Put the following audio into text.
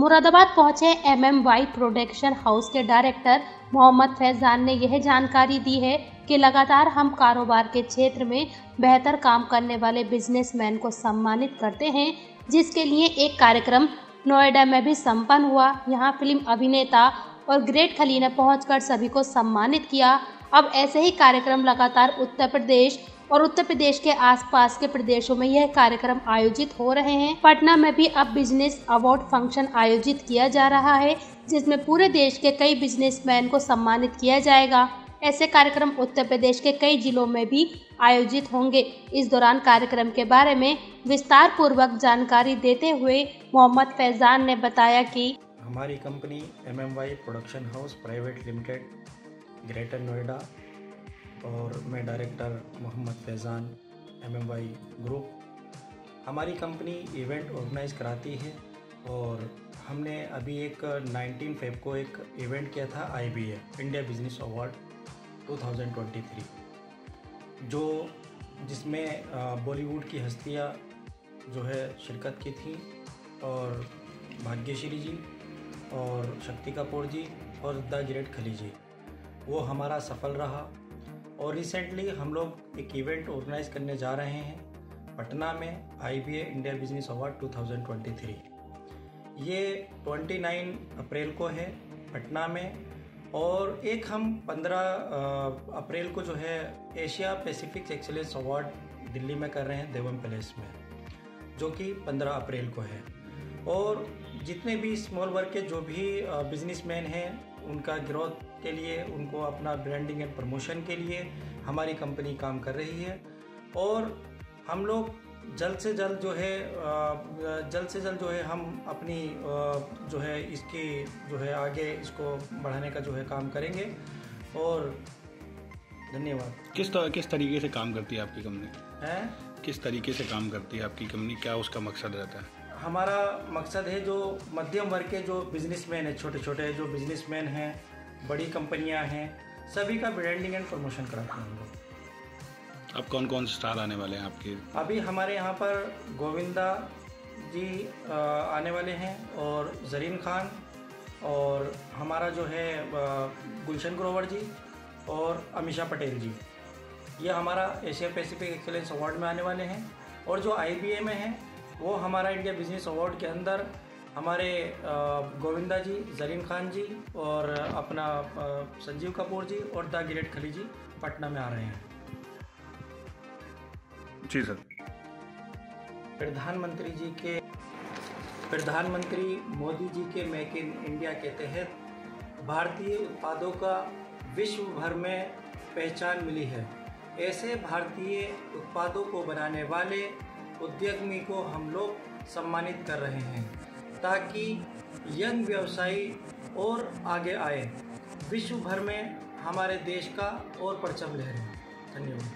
मुरादाबाद पहुँचे MMY production house के director Mohammad Faizan ने यह जानकारी दी है कि लगातार हम कारोबार के क्षेत्र में बेहतर काम करने वाले बिजनेसमैन को सम्मानित करते हैं, जिसके लिए एक कार्यक्रम नोएडा में भी संपन्न हुआ। यहाँ फ़िल्म अभिनेता और ग्रेट खली ने पहुंचकर सभी को सम्मानित किया। अब ऐसे ही कार्यक्रम लगातार उत्तर प्रदेश और उत्तर प्रदेश के आसपास के प्रदेशों में यह कार्यक्रम आयोजित हो रहे हैं। पटना में भी अब बिज़नेस अवार्ड फ़ंक्शन आयोजित किया जा रहा है, जिसमें पूरे देश के कई बिजनेसमैन को सम्मानित किया जाएगा। ऐसे कार्यक्रम उत्तर प्रदेश के कई जिलों में भी आयोजित होंगे। इस दौरान कार्यक्रम के बारे में विस्तार पूर्वक जानकारी देते हुए मोहम्मद फैजान ने बताया कि हमारी company M M Y production house private limited greater Noida और मैं director Mohammad Faizan MMY group हमारी कंपनी इवेंट ऑर्गेनाइज कराती है और हमने अभी एक 19 फेब को एक इवेंट किया था आईबीए इंडिया बिज़नेस अवार्ड 2023 जो जिसमें बॉलीवुड की हस्तियाँ जो है शिरकत की थी और भाग्यश्री जी और शक्ति कपूर जी और द ग्रेट खली जी। वो हमारा सफल रहा और रिसेंटली हम लोग एक इवेंट ऑर्गेनाइज करने जा रहे हैं पटना में I B A India business award 2023 ये 29 अप्रैल को है पटना में और एक हम 15 अप्रैल को जो है Asia Pacific excellence award Delhi में कर रहे हैं देवम पैलेस में, जो कि 15 अप्रैल को है। और जितने भी स्मॉल वर्क के जो भी बिजनेसमैन हैं उनका ग्रोथ के लिए उनको अपना ब्रांडिंग एंड प्रमोशन के लिए हमारी कंपनी काम कर रही है। और हम लोग जल्द से जल्द जो है जल्द से जल्द जो है हम अपनी जो है इसकी जो है आगे इसको बढ़ाने का जो है काम करेंगे। और धन्यवाद। किस तर, किस तरीके से काम करती है आपकी कंपनी है? किस तरीके से काम करती है आपकी कंपनी क्या उसका मकसद रहता है? हमारा मकसद है जो मध्यम वर्ग के जो बिजनेसमैन है छोटे छोटे जो बिजनेसमैन हैं बड़ी कंपनियाँ हैं सभी का ब्रांडिंग एंड प्रमोशन कराते हैं हम लोग। अब कौन कौन से स्टार आने वाले हैं आपके? अभी हमारे यहाँ पर गोविंदा जी आने वाले हैं और जरीन खान और हमारा जो है गुलशन ग्रोवर जी और अमीषा पटेल जी। ये हमारा एशिया पैसिफिक एक्सेलेंस अवार्ड में आने वाले हैं और जो आईबीए में हैं वो हमारा इंडिया बिज़नेस अवार्ड के अंदर हमारे गोविंदा जी जरीन खान जी और अपना संजीव कपूर जी और द ग्रेट खली जी पटना में आ रहे हैं। जी सर। प्रधानमंत्री जी के प्रधानमंत्री मोदी जी के मेक इन इंडिया के तहत भारतीय उत्पादों का विश्व भर में पहचान मिली है। ऐसे भारतीय उत्पादों को बनाने वाले उद्यमी को हम लोग सम्मानित कर रहे हैं, ताकि यंग व्यवसायी और आगे आए। विश्व भर में हमारे देश का और परचम लहरे। धन्यवाद।